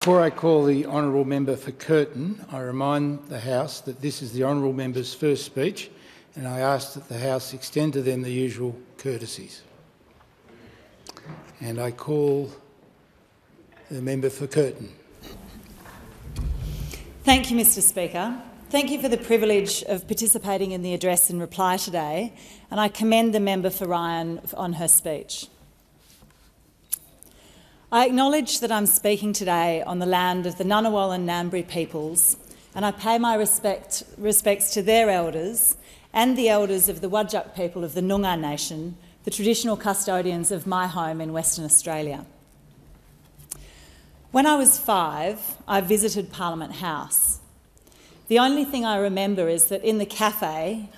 Before I call the honourable member for Curtin, I remind the House that this is the honourable member's first speech and I ask that the House extend to them the usual courtesies. And I call the member for Curtin. Thank you, Mr Speaker. Thank you for the privilege of participating in the address and reply today, and I commend the member for Ryan on her speech. I acknowledge that I'm speaking today on the land of the Ngunnawal and Ngambri peoples, and I pay my respect, respects to their elders and the elders of the Whadjuk people of the Noongar Nation, the traditional custodians of my home in Western Australia. When I was five, I visited Parliament House. The only thing I remember is that in the cafe,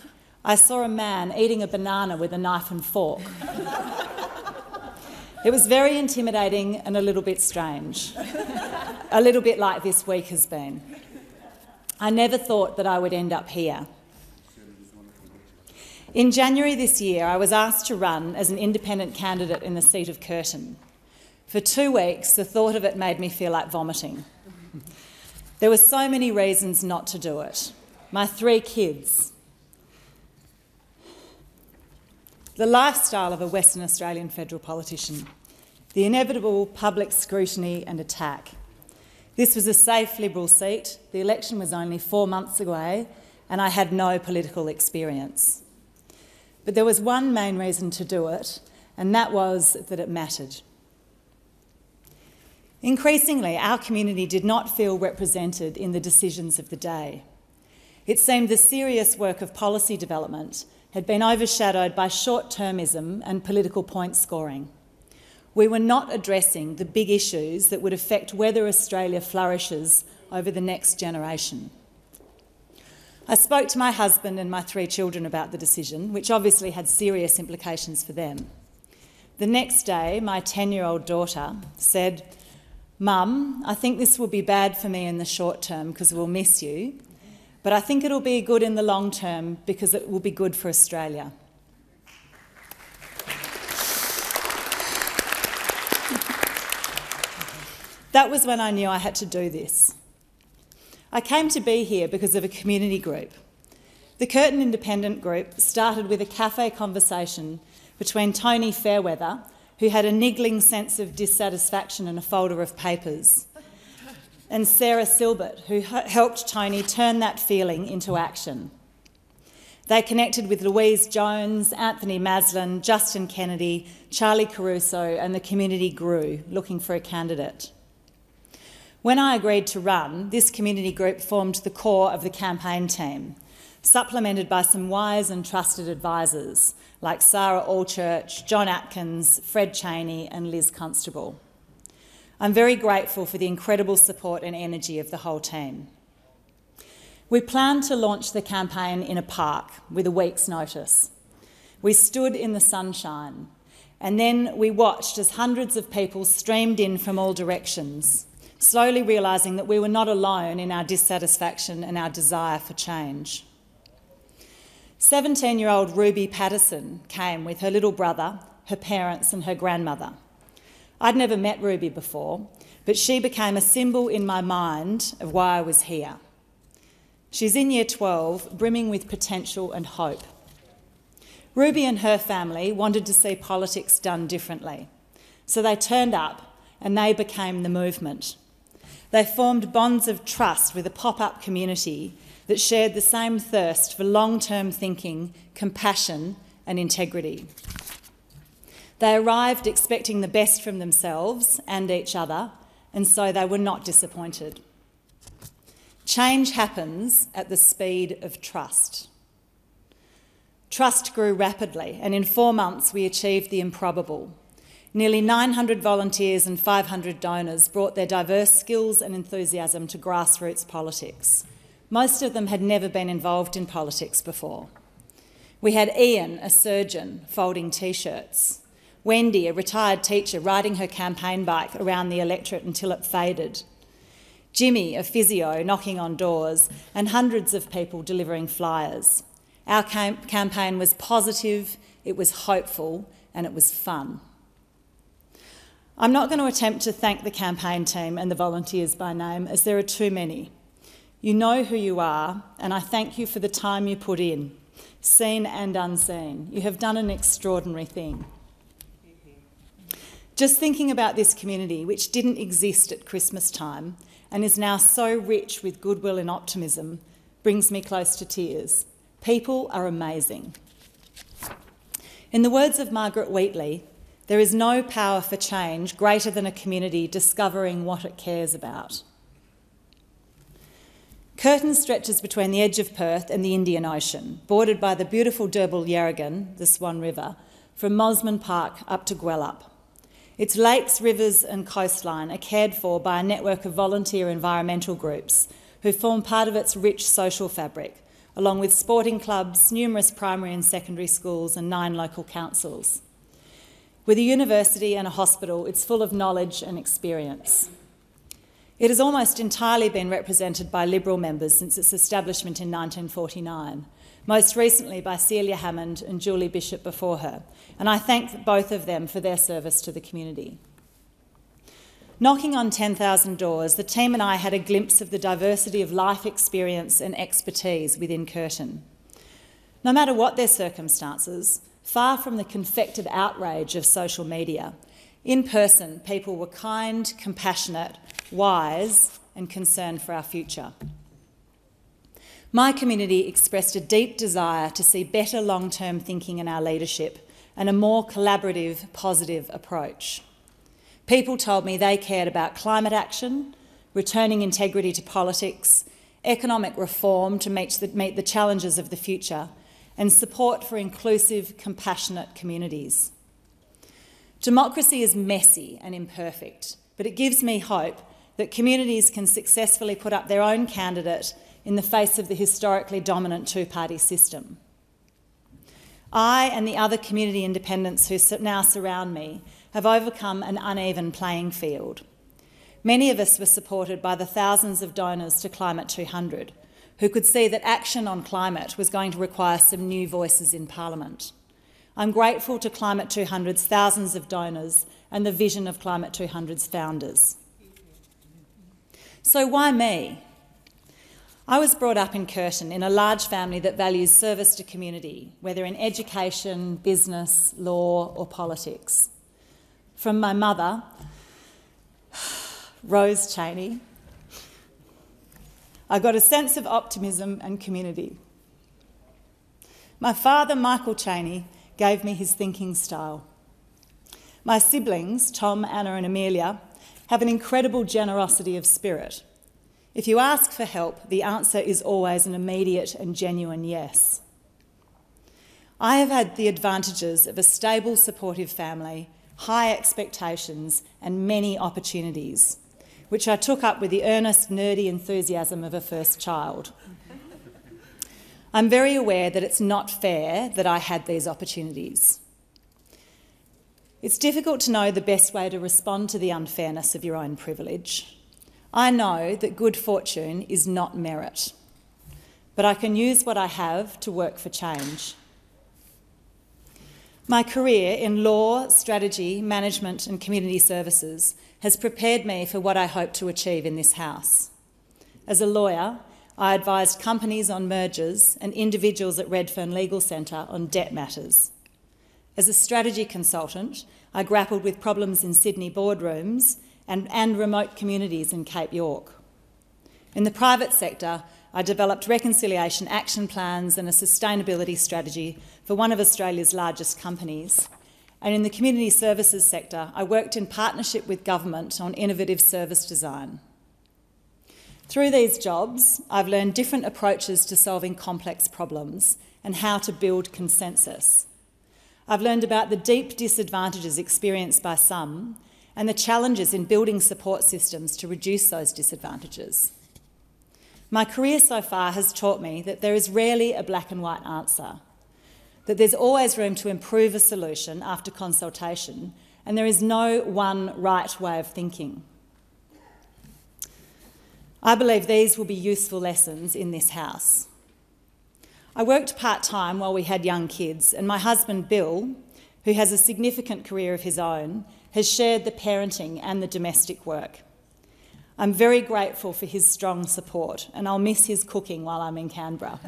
I saw a man eating a banana with a knife and fork. It was very intimidating and a little bit strange, a little bit like this week has been. I never thought that I would end up here. In January this year, I was asked to run as an independent candidate in the seat of Curtin. For two weeks, the thought of it made me feel like vomiting. There were so many reasons not to do it. My three kids, the lifestyle of a Western Australian federal politician, the inevitable public scrutiny and attack. This was a safe Liberal seat, the election was only four months away, and I had no political experience. But there was one main reason to do it, and that was that it mattered. Increasingly, our community did not feel represented in the decisions of the day. It seemed the serious work of policy development had been overshadowed by short termism and political point scoring. We were not addressing the big issues that would affect whether Australia flourishes over the next generation. I spoke to my husband and my three children about the decision, which obviously had serious implications for them. The next day, my 10 year old daughter said, Mum, I think this will be bad for me in the short term because we'll miss you, but I think it'll be good in the long term because it will be good for Australia. That was when I knew I had to do this. I came to be here because of a community group. The Curtin Independent Group started with a cafe conversation between Tony Fairweather, who had a niggling sense of dissatisfaction and a folder of papers, and Sarah Silbert, who helped Tony turn that feeling into action. They connected with Louise Jones, Anthony Maslin, Justin Kennedy, Charlie Caruso, and the community grew, looking for a candidate. When I agreed to run, this community group formed the core of the campaign team, supplemented by some wise and trusted advisors like Sarah Allchurch, John Atkins, Fred Chaney, and Liz Constable. I'm very grateful for the incredible support and energy of the whole team. We planned to launch the campaign in a park with a week's notice. We stood in the sunshine and then we watched as hundreds of people streamed in from all directions, slowly realising that we were not alone in our dissatisfaction and our desire for change. 17 year old Ruby Patterson came with her little brother, her parents, and her grandmother. I'd never met Ruby before, but she became a symbol in my mind of why I was here. She's in year 12, brimming with potential and hope. Ruby and her family wanted to see politics done differently, so they turned up and they became the movement. They formed bonds of trust with a pop up community that shared the same thirst for long term thinking, compassion, and integrity. They arrived expecting the best from themselves and each other, and so they were not disappointed. Change happens at the speed of trust. Trust grew rapidly, and in four months we achieved the improbable. Nearly 900 volunteers and 500 donors brought their diverse skills and enthusiasm to grassroots politics. Most of them had never been involved in politics before. We had Ian, a surgeon, folding t shirts. Wendy, a retired teacher, riding her campaign bike around the electorate until it faded. Jimmy, a physio, knocking on doors, and hundreds of people delivering flyers. Our cam- campaign was positive, it was hopeful, and it was fun. I'm not going to attempt to thank the campaign team and the volunteers by name, as there are too many. You know who you are, and I thank you for the time you put in, seen and unseen. You have done an extraordinary thing. Just thinking about this community, which didn't exist at Christmas time and is now so rich with goodwill and optimism, brings me close to tears. People are amazing. In the words of Margaret Wheatley, there is no power for change greater than a community discovering what it cares about. Curtin stretches between the edge of Perth and the Indian Ocean, bordered by the beautiful Derbarl Yerrigan, the Swan River, from Mosman Park up to Gwelup. Its lakes, rivers, and coastline are cared for by a network of volunteer environmental groups who form part of its rich social fabric, along with sporting clubs, numerous primary and secondary schools, and nine local councils. With a university and a hospital, it's full of knowledge and experience. It has almost entirely been represented by Liberal members since its establishment in 1949, most recently by Celia Hammond and Julie Bishop before her, and I thank both of them for their service to the community. Knocking on 10,000 doors, the team and I had a glimpse of the diversity of life experience and expertise within Curtin. No matter what their circumstances, far from the confected outrage of social media, in person, people were kind, compassionate, wise, and concerned for our future. My community expressed a deep desire to see better long term thinking in our leadership and a more collaborative, positive approach. People told me they cared about climate action, returning integrity to politics, economic reform to meet the, meet the challenges of the future, and support for inclusive, compassionate communities. Democracy is messy and imperfect, but it gives me hope that communities can successfully put up their own candidate in the face of the historically dominant two party system. I and the other community independents who now surround me have overcome an uneven playing field. Many of us were supported by the thousands of donors to Climate 200 who could see that action on climate was going to require some new voices in Parliament. I'm grateful to Climate 200's thousands of donors and the vision of Climate 200's founders. So, why me? I was brought up in Curtin in a large family that values service to community, whether in education, business, law, or politics. From my mother, Rose Chaney, I got a sense of optimism and community. My father, Michael Chaney, gave me his thinking style. My siblings, Tom, Anna, and Amelia, have an incredible generosity of spirit. If you ask for help, the answer is always an immediate and genuine yes. I have had the advantages of a stable, supportive family, high expectations, and many opportunities which I took up with the earnest, nerdy enthusiasm of a first child. I'm very aware that it's not fair that I had these opportunities. It's difficult to know the best way to respond to the unfairness of your own privilege. I know that good fortune is not merit, but I can use what I have to work for change. My career in law, strategy, management, and community services has prepared me for what I hope to achieve in this House. As a lawyer, I advised companies on mergers and individuals at Redfern Legal Centre on debt matters. As a strategy consultant, I grappled with problems in Sydney boardrooms and, and remote communities in Cape York. In the private sector, I developed reconciliation action plans and a sustainability strategy for one of Australia's largest companies and in the community services sector, I worked in partnership with government on innovative service design. Through these jobs, I've learned different approaches to solving complex problems and how to build consensus. I've learned about the deep disadvantages experienced by some and the challenges in building support systems to reduce those disadvantages. My career so far has taught me that there is rarely a black and white answer that there's always room to improve a solution after consultation, and there is no one right way of thinking. I believe these will be useful lessons in this house. I worked part time while we had young kids, and my husband Bill, who has a significant career of his own, has shared the parenting and the domestic work. I'm very grateful for his strong support, and I'll miss his cooking while I'm in Canberra.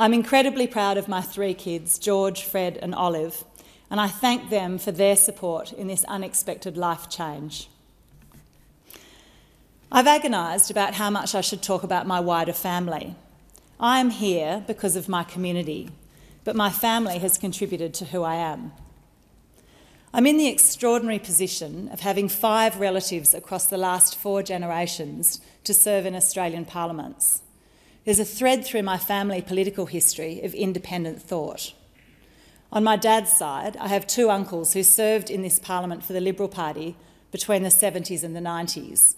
I'm incredibly proud of my three kids, George, Fred, and Olive, and I thank them for their support in this unexpected life change. I've agonised about how much I should talk about my wider family. I am here because of my community, but my family has contributed to who I am. I'm in the extraordinary position of having five relatives across the last four generations to serve in Australian parliaments. There's a thread through my family political history of independent thought. On my dad's side, I have two uncles who served in this parliament for the Liberal Party between the 70s and the 90s.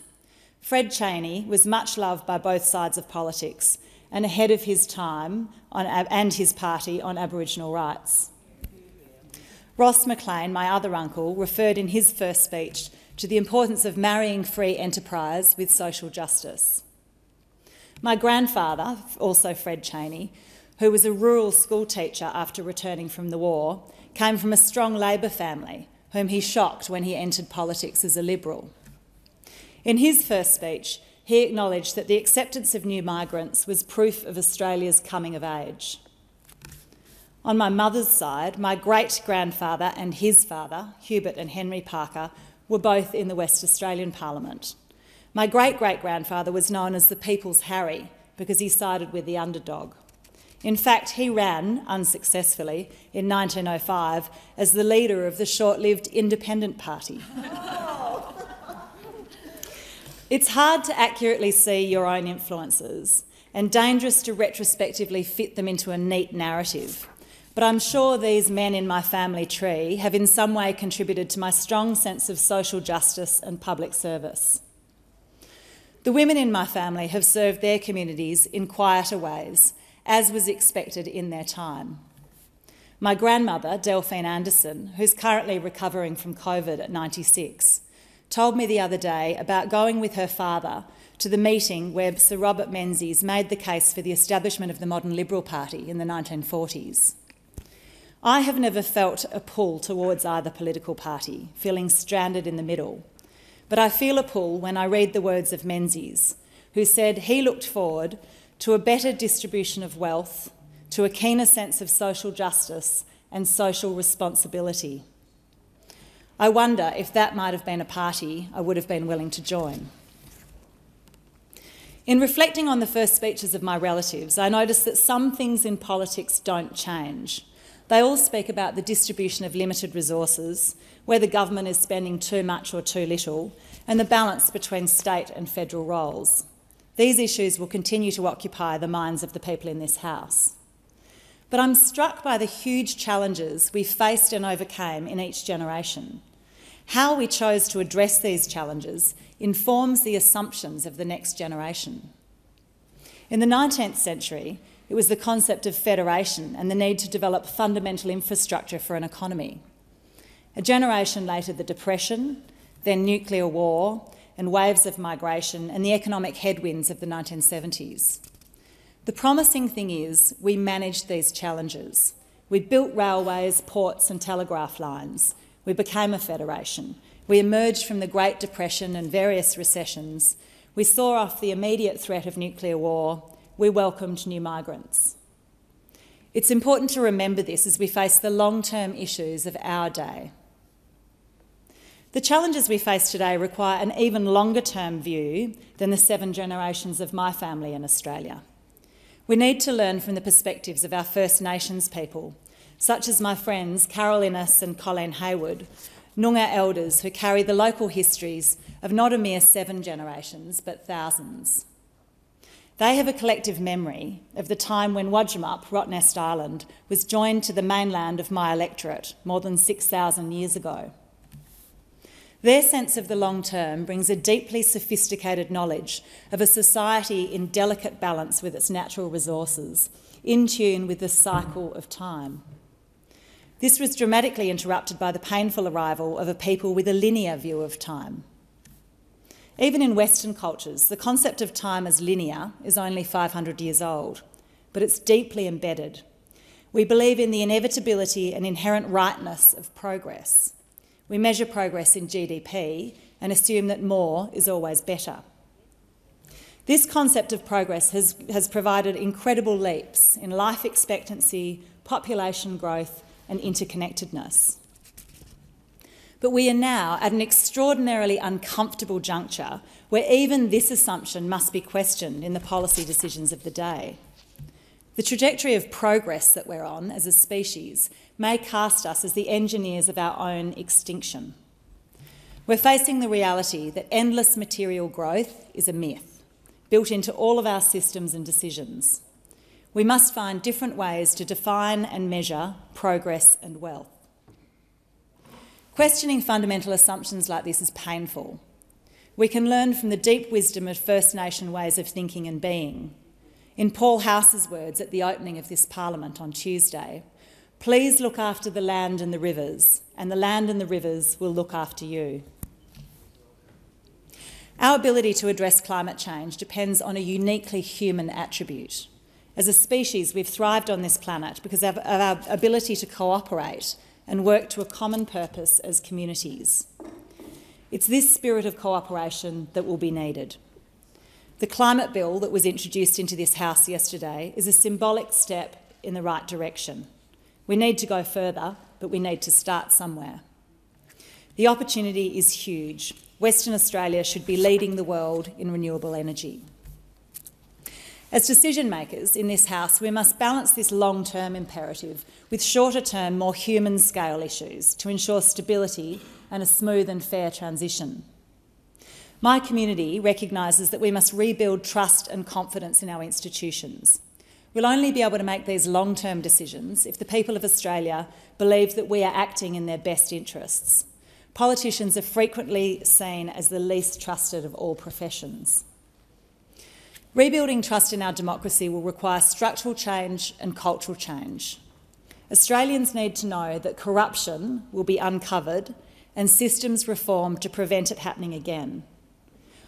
Fred Chaney was much loved by both sides of politics and ahead of his time on, and his party on Aboriginal rights. Ross McLean, my other uncle, referred in his first speech to the importance of marrying free enterprise with social justice. My grandfather, also Fred Chaney, who was a rural school teacher after returning from the war, came from a strong Labor family, whom he shocked when he entered politics as a Liberal. In his first speech, he acknowledged that the acceptance of new migrants was proof of Australia's coming of age. On my mother's side, my great grandfather and his father, Hubert and Henry Parker, were both in the West Australian Parliament. My great great grandfather was known as the People's Harry because he sided with the underdog. In fact, he ran unsuccessfully in 1905 as the leader of the short lived Independent Party. it's hard to accurately see your own influences and dangerous to retrospectively fit them into a neat narrative. But I'm sure these men in my family tree have in some way contributed to my strong sense of social justice and public service. The women in my family have served their communities in quieter ways, as was expected in their time. My grandmother, Delphine Anderson, who's currently recovering from COVID at 96, told me the other day about going with her father to the meeting where Sir Robert Menzies made the case for the establishment of the modern Liberal Party in the 1940s. I have never felt a pull towards either political party, feeling stranded in the middle. But I feel a pull when I read the words of Menzies, who said he looked forward to a better distribution of wealth, to a keener sense of social justice and social responsibility. I wonder if that might have been a party I would have been willing to join. In reflecting on the first speeches of my relatives, I noticed that some things in politics don't change. They all speak about the distribution of limited resources, whether government is spending too much or too little, and the balance between state and federal roles. These issues will continue to occupy the minds of the people in this House. But I'm struck by the huge challenges we faced and overcame in each generation. How we chose to address these challenges informs the assumptions of the next generation. In the 19th century, it was the concept of federation and the need to develop fundamental infrastructure for an economy. A generation later, the Depression, then nuclear war, and waves of migration, and the economic headwinds of the 1970s. The promising thing is we managed these challenges. We built railways, ports, and telegraph lines. We became a federation. We emerged from the Great Depression and various recessions. We saw off the immediate threat of nuclear war we welcomed new migrants. It's important to remember this as we face the long term issues of our day. The challenges we face today require an even longer term view than the seven generations of my family in Australia. We need to learn from the perspectives of our First Nations people, such as my friends Carol Innes and Colleen Hayward, Noongar elders who carry the local histories of not a mere seven generations, but thousands. They have a collective memory of the time when Wadjumup, Rottnest Island, was joined to the mainland of my electorate more than 6,000 years ago. Their sense of the long term brings a deeply sophisticated knowledge of a society in delicate balance with its natural resources, in tune with the cycle of time. This was dramatically interrupted by the painful arrival of a people with a linear view of time. Even in Western cultures, the concept of time as linear is only 500 years old, but it's deeply embedded. We believe in the inevitability and inherent rightness of progress. We measure progress in GDP and assume that more is always better. This concept of progress has, has provided incredible leaps in life expectancy, population growth, and interconnectedness. But we are now at an extraordinarily uncomfortable juncture where even this assumption must be questioned in the policy decisions of the day. The trajectory of progress that we're on as a species may cast us as the engineers of our own extinction. We're facing the reality that endless material growth is a myth, built into all of our systems and decisions. We must find different ways to define and measure progress and wealth. Questioning fundamental assumptions like this is painful. We can learn from the deep wisdom of First Nation ways of thinking and being. In Paul House's words at the opening of this Parliament on Tuesday, please look after the land and the rivers, and the land and the rivers will look after you. Our ability to address climate change depends on a uniquely human attribute as a species, we've thrived on this planet because of our ability to cooperate and work to a common purpose as communities. It's this spirit of cooperation that will be needed. The climate bill that was introduced into this House yesterday is a symbolic step in the right direction. We need to go further, but we need to start somewhere. The opportunity is huge. Western Australia should be leading the world in renewable energy. As decision makers in this House, we must balance this long term imperative with shorter term, more human scale issues to ensure stability and a smooth and fair transition. My community recognises that we must rebuild trust and confidence in our institutions. We'll only be able to make these long term decisions if the people of Australia believe that we are acting in their best interests. Politicians are frequently seen as the least trusted of all professions. Rebuilding trust in our democracy will require structural change and cultural change. Australians need to know that corruption will be uncovered and systems reformed to prevent it happening again.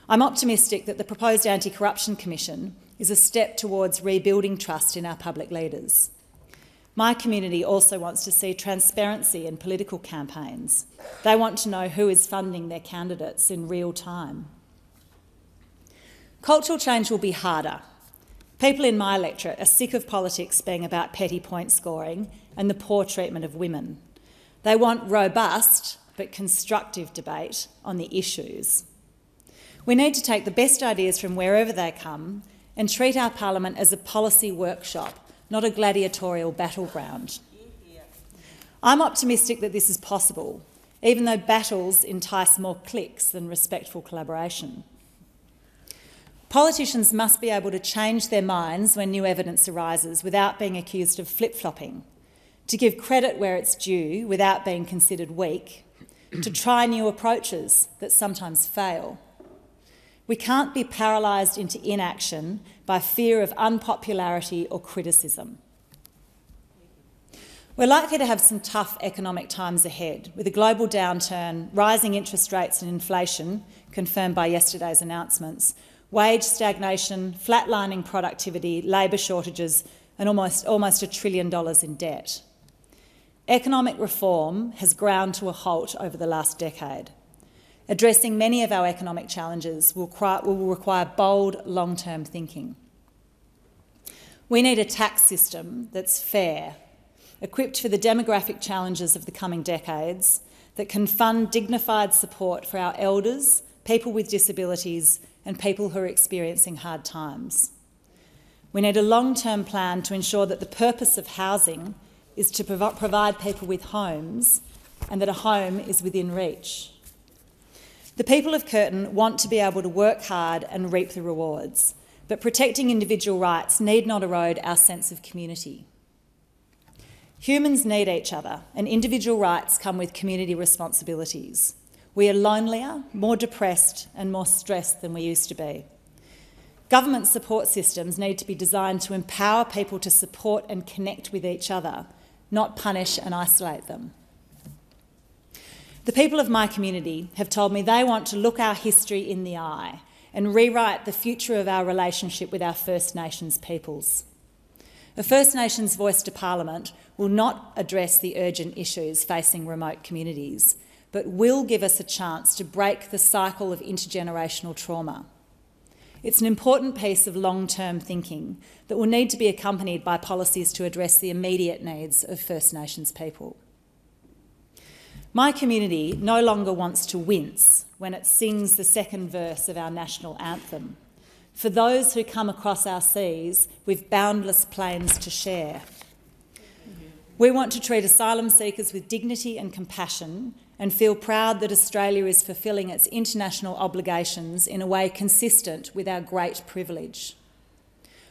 I'm optimistic that the proposed Anti Corruption Commission is a step towards rebuilding trust in our public leaders. My community also wants to see transparency in political campaigns. They want to know who is funding their candidates in real time. Cultural change will be harder. People in my electorate are sick of politics being about petty point scoring and the poor treatment of women. They want robust but constructive debate on the issues. We need to take the best ideas from wherever they come and treat our parliament as a policy workshop, not a gladiatorial battleground. I'm optimistic that this is possible, even though battles entice more clicks than respectful collaboration. Politicians must be able to change their minds when new evidence arises without being accused of flip flopping, to give credit where it's due without being considered weak, to try new approaches that sometimes fail. We can't be paralysed into inaction by fear of unpopularity or criticism. We're likely to have some tough economic times ahead, with a global downturn, rising interest rates and inflation, confirmed by yesterday's announcements, wage stagnation, flatlining productivity, labour shortages, and almost, almost a trillion dollars in debt. Economic reform has ground to a halt over the last decade. Addressing many of our economic challenges will, will require bold, long term thinking. We need a tax system that's fair, equipped for the demographic challenges of the coming decades, that can fund dignified support for our elders, people with disabilities, and people who are experiencing hard times. We need a long term plan to ensure that the purpose of housing is to prov provide people with homes and that a home is within reach. The people of Curtin want to be able to work hard and reap the rewards, but protecting individual rights need not erode our sense of community. Humans need each other, and individual rights come with community responsibilities. We are lonelier, more depressed, and more stressed than we used to be. Government support systems need to be designed to empower people to support and connect with each other, not punish and isolate them. The people of my community have told me they want to look our history in the eye and rewrite the future of our relationship with our First Nations peoples. A First Nations voice to Parliament will not address the urgent issues facing remote communities but will give us a chance to break the cycle of intergenerational trauma. It's an important piece of long term thinking that will need to be accompanied by policies to address the immediate needs of First Nations people. My community no longer wants to wince when it sings the second verse of our national anthem. For those who come across our seas with boundless plains to share. We want to treat asylum seekers with dignity and compassion and feel proud that Australia is fulfilling its international obligations in a way consistent with our great privilege.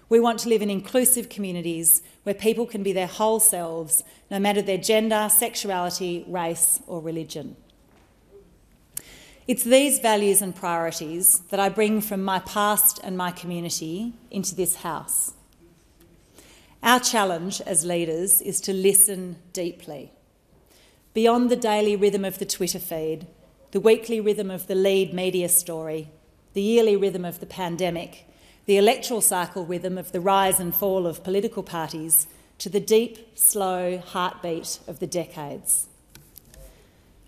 We want to live in inclusive communities where people can be their whole selves, no matter their gender, sexuality, race, or religion. It's these values and priorities that I bring from my past and my community into this House. Our challenge as leaders is to listen deeply beyond the daily rhythm of the Twitter feed, the weekly rhythm of the lead media story, the yearly rhythm of the pandemic, the electoral cycle rhythm of the rise and fall of political parties, to the deep, slow heartbeat of the decades.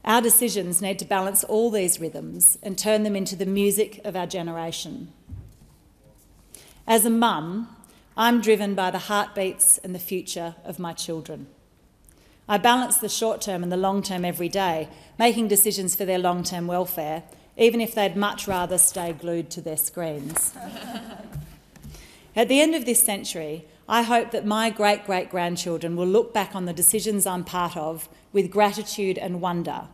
Our decisions need to balance all these rhythms and turn them into the music of our generation. As a mum, I'm driven by the heartbeats and the future of my children. I balance the short term and the long term every day, making decisions for their long term welfare, even if they'd much rather stay glued to their screens. At the end of this century, I hope that my great great grandchildren will look back on the decisions I'm part of with gratitude and wonder,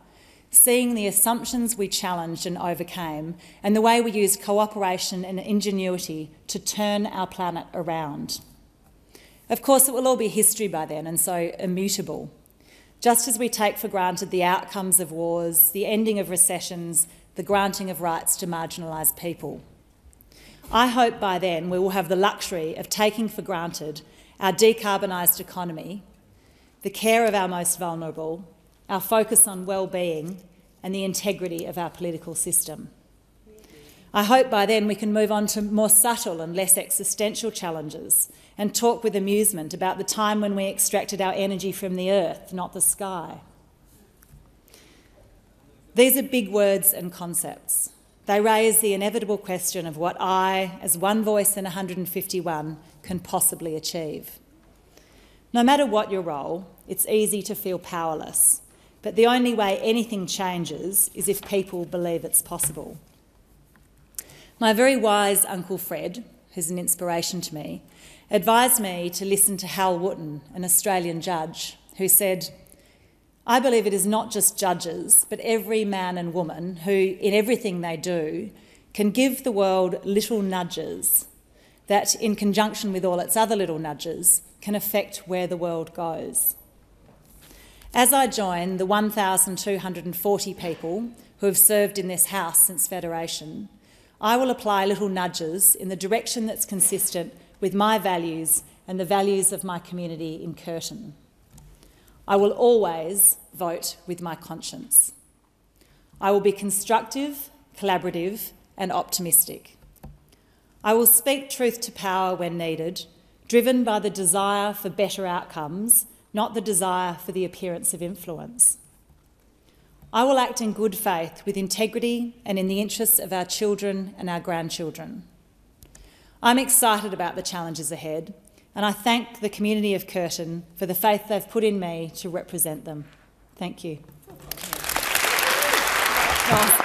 seeing the assumptions we challenged and overcame, and the way we used cooperation and ingenuity to turn our planet around. Of course, it will all be history by then and so immutable. Just as we take for granted the outcomes of wars, the ending of recessions, the granting of rights to marginalised people. I hope by then we will have the luxury of taking for granted our decarbonised economy, the care of our most vulnerable, our focus on well-being and the integrity of our political system. I hope by then we can move on to more subtle and less existential challenges and talk with amusement about the time when we extracted our energy from the earth, not the sky. These are big words and concepts. They raise the inevitable question of what I, as one voice in 151, can possibly achieve. No matter what your role, it's easy to feel powerless, but the only way anything changes is if people believe it's possible. My very wise Uncle Fred, who's an inspiration to me, advised me to listen to Hal Wootten, an Australian judge, who said, I believe it is not just judges, but every man and woman who, in everything they do, can give the world little nudges that, in conjunction with all its other little nudges, can affect where the world goes. As I join the 1,240 people who have served in this House since Federation, I will apply little nudges in the direction that's consistent with my values and the values of my community in Curtin. I will always vote with my conscience. I will be constructive, collaborative, and optimistic. I will speak truth to power when needed, driven by the desire for better outcomes, not the desire for the appearance of influence. I will act in good faith with integrity and in the interests of our children and our grandchildren. I'm excited about the challenges ahead and I thank the community of Curtin for the faith they've put in me to represent them. Thank you. I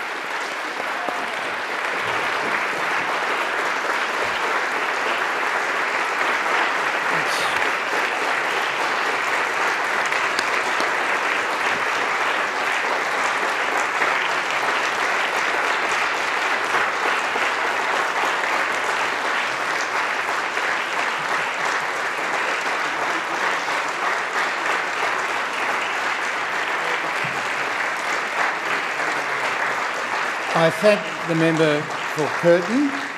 thank the member for Curtin.